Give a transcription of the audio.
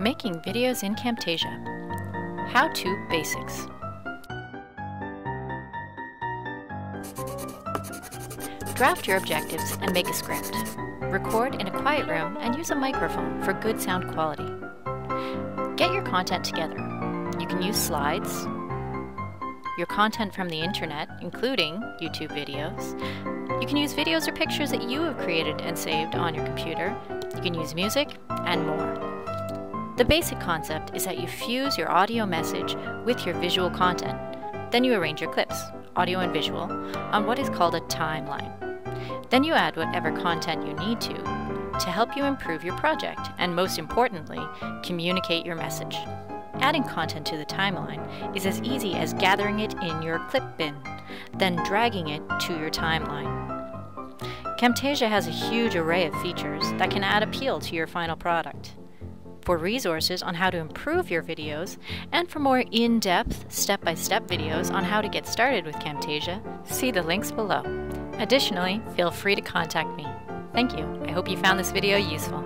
Making videos in Camtasia. How-to basics. Draft your objectives and make a script. Record in a quiet room and use a microphone for good sound quality. Get your content together. You can use slides, your content from the internet, including YouTube videos. You can use videos or pictures that you have created and saved on your computer. You can use music and more. The basic concept is that you fuse your audio message with your visual content. Then you arrange your clips, audio and visual, on what is called a timeline. Then you add whatever content you need to to help you improve your project and, most importantly, communicate your message. Adding content to the timeline is as easy as gathering it in your clip bin, then dragging it to your timeline. Camtasia has a huge array of features that can add appeal to your final product. For resources on how to improve your videos, and for more in-depth, step-by-step videos on how to get started with Camtasia, see the links below. Additionally, feel free to contact me. Thank you. I hope you found this video useful.